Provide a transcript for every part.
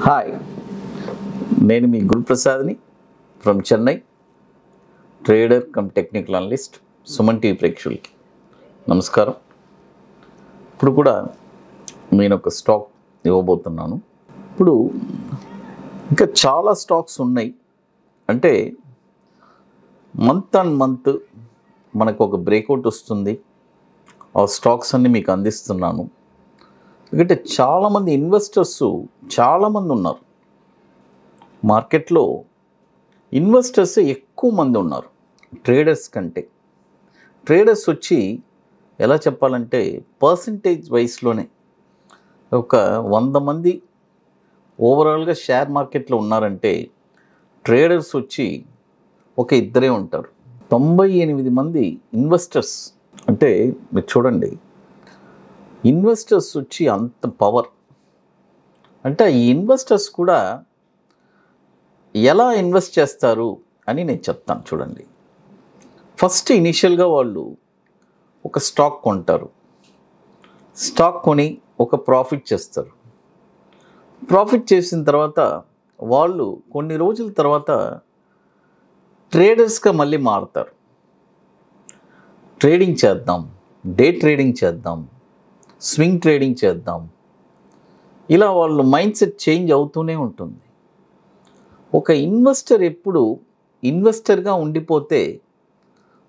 Hi. నేను మీ గురుప్రసాద్ని from Chennai. Trader cum technical analyst Suman TV ప్రేక్షకులకి నమస్కారం. ఇప్పుడు కూడా నేను ఒక స్టాక్ ఇవ్వబోతున్నాను. ఇప్పుడు ఇంకా చాలా స్టాక్స్ ఉన్నాయి. అంటే మంత్ అండ్ మంత్ మనకు ఒక బ్రేక్అవుట్ వస్తుంది. ఆ స్టాక్స్ అన్నీ మీకు అందిస్తున్నాను. ఎందుకంటే చాలామంది ఇన్వెస్టర్స్ చాలామంది ఉన్నారు. మార్కెట్లో ఇన్వెస్టర్స్ ఎక్కువ మంది ఉన్నారు ట్రేడర్స్ కంటే. ట్రేడర్స్ వచ్చి ఎలా చెప్పాలంటే పర్సంటేజ్ వైస్లోనే ఒక వంద మంది ఓవరాల్గా షేర్ మార్కెట్లో ఉన్నారంటే ట్రేడర్స్ వచ్చి ఒక ఇద్దరే ఉంటారు. తొంభై ఎనిమిది మంది ఇన్వెస్టర్స్ అంటే మీరు చూడండి ఇన్వెస్టర్స్ వచ్చి అంత పవర్. అంటే ఈ ఇన్వెస్టర్స్ కూడా ఎలా ఇన్వెస్ట్ చేస్తారు అని నేను చెప్తాను చూడండి. ఫస్ట్ ఇనిషియల్గా వాళ్ళు ఒక స్టాక్ కొంటారు. స్టాక్ కొని ఒక ప్రాఫిట్ చేస్తారు. ప్రాఫిట్ చేసిన తర్వాత వాళ్ళు కొన్ని రోజుల తర్వాత ట్రేడర్స్గా మళ్ళీ మారుతారు. ట్రేడింగ్ చేద్దాం డే ట్రేడింగ్ చేద్దాం స్వింగ్ ట్రేడింగ్ చేద్దాం. ఇలా వాళ్ళు మైండ్ సెట్ చేంజ్ అవుతూనే ఉంటుంది. ఒక ఇన్వెస్టర్ ఎప్పుడు ఇన్వెస్టర్గా ఉండిపోతే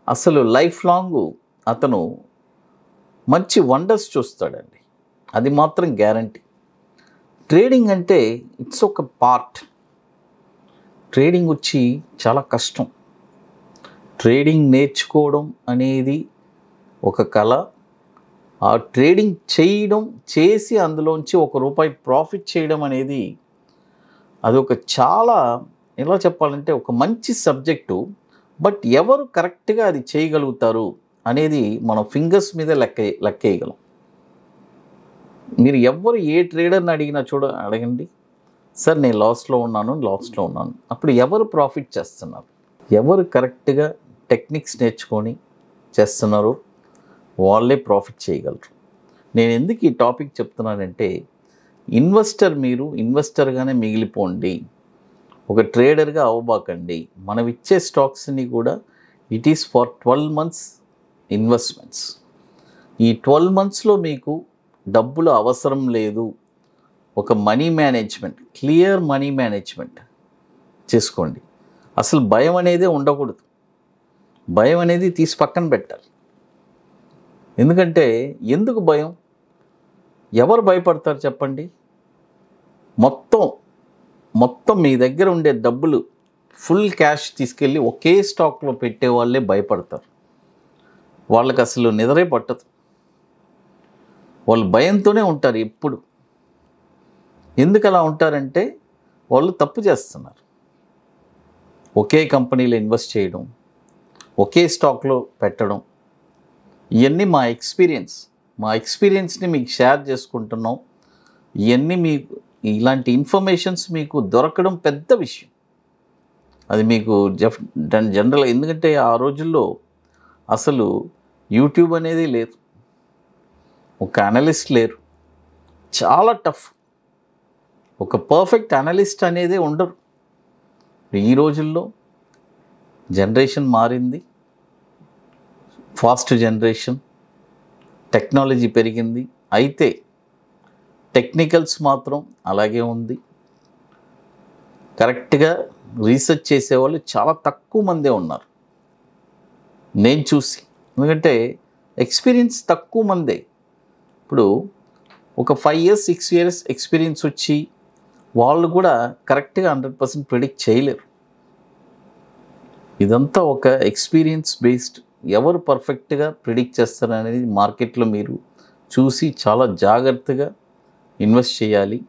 అసలు లైఫ్ లాంగ్ అతను మంచి వండర్స్ చూస్తాడండి. అది మాత్రం గ్యారంటీ. ట్రేడింగ్ అంటే ఇట్స్ ఒక పార్ట్. ట్రేడింగ్ వచ్చి చాలా కష్టం. ట్రేడింగ్ నేర్చుకోవడం అనేది ఒక కళ. ఆ ట్రేడింగ్ చేయడం చేసి అందులోంచి ఒక రూపాయి ప్రాఫిట్ చేయడం అనేది అది ఒక చాలా ఎలా చెప్పాలంటే ఒక మంచి సబ్జెక్టు బట్ ఎవరు కరెక్ట్గా అది చేయగలుగుతారు అనేది మనం ఫింగర్స్ మీద లెక్క లెక్కేయగలం మీరు ఎవరు ఏ ట్రేడర్ని అడిగినా చూడ అడగండి. సార్ నేను లాస్లో ఉన్నాను లాస్లో ఉన్నాను. అప్పుడు ఎవరు ప్రాఫిట్ చేస్తున్నారు? ఎవరు కరెక్ట్గా టెక్నిక్స్ నేర్చుకొని చేస్తున్నారో? వాళ్ళే ప్రాఫిట్ చేయగలరు. నేను ఎందుకు ఈ టాపిక్ చెప్తున్నానంటే ఇన్వెస్టర్ మీరు ఇన్వెస్టర్గానే మిగిలిపోండి. ఒక ట్రేడర్గా అవ్వబాకండి మనం ఇచ్చే స్టాక్స్ని కూడా it is for twelve months investments ఈ ట్వెల్వ్ మంత్స్లో మీకు డబ్బులు అవసరం లేదు. ఒక money management clear money management చేసుకోండి. అసలు భయం అనేదే ఉండకూడదు. భయం అనేది తీసి పక్కన పెట్టాలి. ఎందుకంటే ఎందుకు భయం? ఎవరు భయపడతారు చెప్పండి? మొత్తం మొత్తం మీ దగ్గర ఉండే డబ్బులు ఫుల్ క్యాష్ తీసుకెళ్ళి ఒకే స్టాక్లో పెట్టే వాళ్ళే భయపడతారు. వాళ్ళకి అసలు నిద్రే పట్టదు. వాళ్ళు భయంతోనే ఉంటారు ఎప్పుడు. ఎందుకు అలా ఉంటారంటే వాళ్ళు తప్పు చేస్తున్నారు. ఒకే కంపెనీలో ఇన్వెస్ట్ చేయడం ఒకే స్టాక్లో పెట్టడం ఇవన్నీ మా ఎక్స్పీరియన్స్. మా ఎక్స్పీరియన్స్ని మీకు షేర్ చేసుకుంటున్నాం. ఇవన్నీ మీకు ఇలాంటి ఇన్ఫర్మేషన్స్ మీకు దొరకడం పెద్ద విషయం. అది మీకు జఫ్ జనరల్ ఎందుకంటే ఆ రోజుల్లో అసలు యూట్యూబ్ అనేది లేదు. ఒక అనలిస్ట్ లేరు. చాలా టఫ్. ఒక పర్ఫెక్ట్ అనలిస్ట్ అనేదే ఉండరు. ఈ రోజుల్లో జనరేషన్ మారింది. ఫాస్ట్ జనరేషన్ టెక్నాలజీ పెరిగింది. అయితే టెక్నికల్స్ మాత్రం అలాగే ఉంది. కరెక్ట్గా రీసెర్చ్ చేసేవాళ్ళు చాలా తక్కువ మందే ఉన్నారు. నేను చూసి. ఎందుకంటే ఎక్స్పీరియన్స్ తక్కువ మందే. ఇప్పుడు ఒక five years six years experience వచ్చి వాళ్ళు కూడా కరెక్ట్గా హండ్రెడ్ పర్సెంట్ ప్రిడిక్ట్ చేయలేరు. ఇదంతా ఒక ఎక్స్పీరియన్స్ బేస్డ్ ఎవరు పర్ఫెక్ట్గా ప్రిడిక్ట్ చేస్తారు అనేది మార్కెట్లో మీరు చూసి చాలా జాగ్రత్తగా ఇన్వెస్ట్ చేయాలి.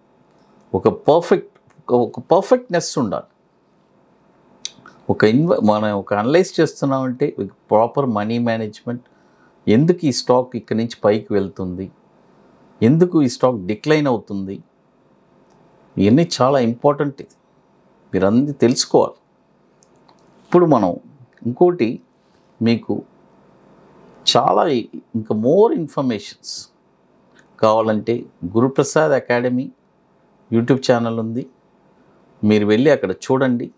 ఒక పర్ఫెక్ట్ ఒక పర్ఫెక్ట్నెస్ ఉండాలి. ఒక ఇన్వ మనం ఒక అనలైజ్ చేస్తున్నామంటే ప్రాపర్ మనీ మేనేజ్మెంట్ ఎందుకు ఈ స్టాక్ ఇక్కడి నుంచి పైకి వెళ్తుంది? ఎందుకు ఈ స్టాక్ డిక్లైన్ అవుతుంది? ఇవన్నీ చాలా ఇంపార్టెంట్. ఇది మీరు తెలుసుకోవాలి. ఇప్పుడు మనం ఇంకోటి మీకు చాలా ఇంకా మోర్ ఇన్ఫర్మేషన్స్ కావాలంటే గురుప్రసాద్ అకాడమీ యూట్యూబ్ ఛానల్ ఉంది. మీరు వెళ్ళి అక్కడ చూడండి.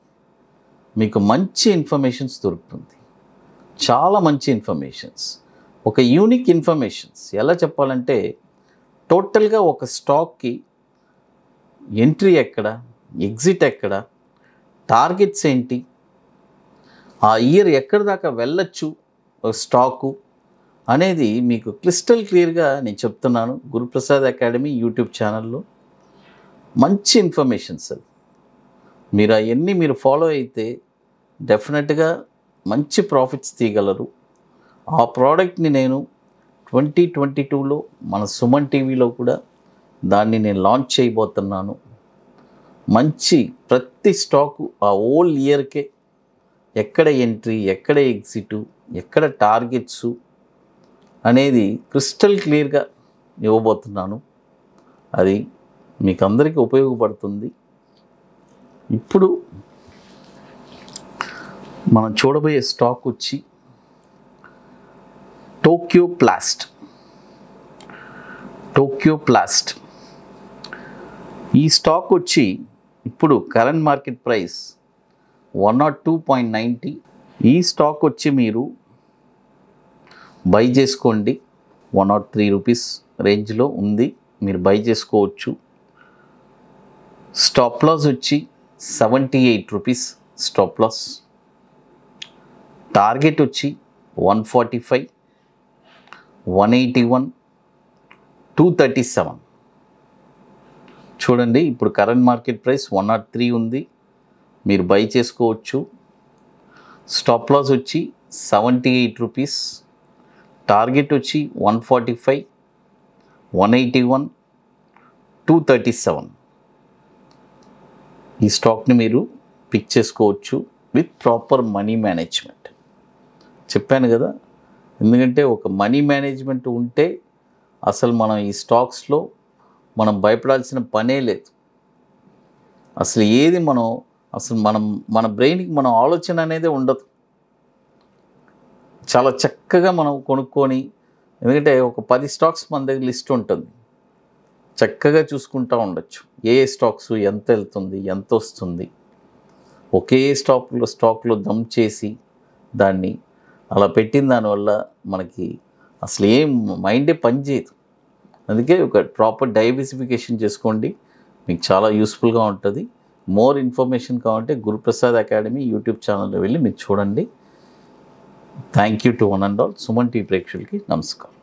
మీకు మంచి ఇన్ఫర్మేషన్స్ దొరుకుతుంది. చాలా మంచి ఇన్ఫర్మేషన్స్ ఒక యూనిక్ ఇన్ఫర్మేషన్స్ ఎలా చెప్పాలంటే టోటల్గా ఒక స్టాక్కి ఎంట్రీ ఎక్కడ ఎగ్జిట్ ఎక్కడ టార్గెట్స్ ఏంటి ఆ ఇయర్ ఎక్కడి దాకా వెళ్ళొచ్చు? ఒక స్టాకు అనేది మీకు క్లిస్టల్ క్లియర్గా నేను చెప్తున్నాను గురుప్రసాద్ అకాడమీ యూట్యూబ్ ఛానల్లో. మంచి ఇన్ఫర్మేషన్ సార్. మీరు అవన్నీ మీరు ఫాలో అయితే డెఫినెట్గా మంచి ప్రాఫిట్స్ తీయగలరు. ఆ ప్రోడక్ట్ని నేను ట్వంటీ ట్వంటీ టూలో మన సుమన్ టీవీలో కూడా దాన్ని నేను లాంచ్ చేయబోతున్నాను. మంచి ప్రతి స్టాకు ఆ ఓల్ ఇయర్కే ఎక్కడ ఎంట్రీ ఎక్కడ ఎగ్జిట్ ఎక్కడ టార్గెట్స్ అనేది క్రిస్టల్ క్లియర్గా ఇవ్వబోతున్నాను. అది మీకు అందరికీ ఉపయోగపడుతుంది. ఇప్పుడు మనం చూడబోయే స్టాక్ వచ్చి టోక్యో ప్లాస్ట్ టోక్యో ప్లాస్ట్ ఈ స్టాక్ వచ్చి ఇప్పుడు current market price one naught two point ninety ఈ స్టాక్ వచ్చి మీరు బై చేసుకోండి. వన్ నాట్ త్రీ రూపీస్ రేంజ్లో ఉంది. మీరు బై చేసుకోవచ్చు. స్టాప్ లాస్ వచ్చి seventy eight rupees stop loss. Target వచ్చి one forty five one eighty one two thirty seven. చూడండి ఇప్పుడు current market price one naught three ఉంది. మీరు బై చేసుకోవచ్చు. స్టాప్ లాస్ వచ్చి సెవెంటీ ఎయిట్ రూపీస్ టార్గెట్ వచ్చి one forty five one eighty one two thirty seven ఈ స్టాక్ని మీరు పిక్ చేసుకోవచ్చు విత్ ప్రాపర్ మనీ మేనేజ్మెంట్ చెప్పాను కదా ఎందుకంటే ఒక మనీ మేనేజ్మెంట్ ఉంటే అసలు మనం ఈ స్టాక్స్లో మనం భయపడాల్సిన పనే లేదు. అసలు ఏది మనం అసలు మనం మన బ్రెయిన్కి మనం ఆలోచన అనేది ఉండదు. చాలా చక్కగా మనం కొనుక్కొని ఎందుకంటే ఒక పది స్టాక్స్ మన దగ్గర లిస్ట్ ఉంటుంది. చక్కగా చూసుకుంటూ ఉండొచ్చు. ఏ ఏ స్టాక్స్ ఎంత వెళ్తుంది ఎంత వస్తుంది. ఒకే స్టాక్లో స్టాక్లో దమ్ చేసి దాన్ని అలా పెట్టిన దానివల్ల మనకి అసలు ఏం మైండే పనిచేయదు అందుకే ఒక ప్రాపర్ డైవర్సిఫికేషన్ చేసుకోండి. మీకు చాలా యూస్ఫుల్గా ఉంటుంది. మోర్ ఇన్ఫర్మేషన్ కావాలంటే గురుప్రసాద్ అకాడమీ యూట్యూబ్ ఛానల్లో వెళ్ళి మీరు చూడండి. Thank you to one and all Suman TV ప్రేక్షకులకి నమస్కారం.